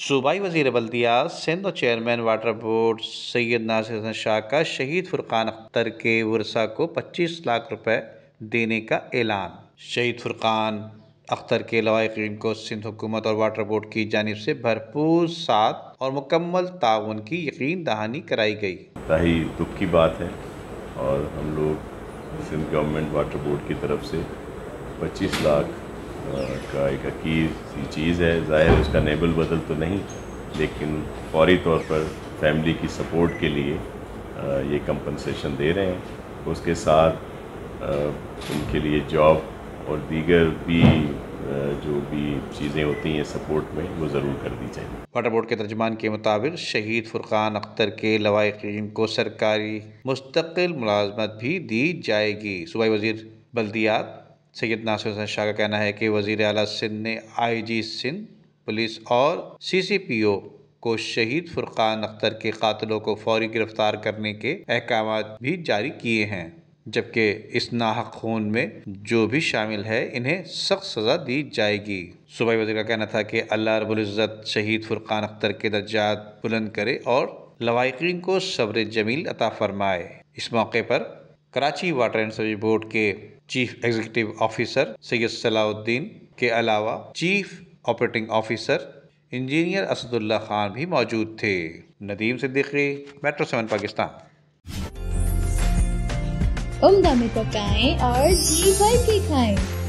सूबाई वज़ीर बल्दियात सिंध और chairman water board Syed Nasir Hasan Shah का शहीद फुरकान अख्तर के वर्षा को 25 लाख रुपए देने का ऐलान। शहीद फुरकान अख्तर के लवाकिन को सिंध हुकूमत और वाटर बोर्ड की जानब से भरपूर साथ और मुकम्मल ताउन की यकीन दहानी कराई गई। दुख की बात है और हम लोग सिंध गवर्नमेंट वाटर बोर्ड की तरफ़ से 25 लाख का एक हकीर सी चीज़ है, ज़ाहिर उसका नेबल बदल तो नहीं, लेकिन फौरी तौर पर फैमिली की सपोर्ट के लिए ये कंपनसेशन दे रहे हैं। उसके साथ उनके लिए जॉब और दीगर भी जो भी चीज़ें होती हैं सपोर्ट में, वो ज़रूर कर दी जाए वाटर बोर्ड के तर्जमान के मुताबिक शहीद फुरकान अख्तर के लवाकिन को सरकारी मुस्तकिल मुलाजमत भी दी जाएगी। सूबाई वज़ीर बल्दियात सैयद नासिर हसन शाह का कहना है कि वज़ीर अला सिंध ने आई जी सिंध पुलिस और सी सी पी ओ को शहीद फुरकान अख्तर के कातलों को फौरी गिरफ़्तार करने के अहकाम भी जारी किए हैं, जबकि इस नाहक खून में जो भी शामिल है, इन्हें सख्त सज़ा दी जाएगी। सुबह वजी का कहना था कि अल्लाह रबुल्ज़त शहीद फुरकान अख्तर के दर्जात बुलंद करे और लवाकिन को सब्र जमील अता फरमाए। इस मौके पर Karachi water and service board के chief executive officer Syed Salahuddin के अलावा chief operating officer engineer Asadullah Khan भी मौजूद थे। Nadeem Siddiqui, metro seven Pakistan. उम्दा में पकाएँ और जी भर के खाएँ।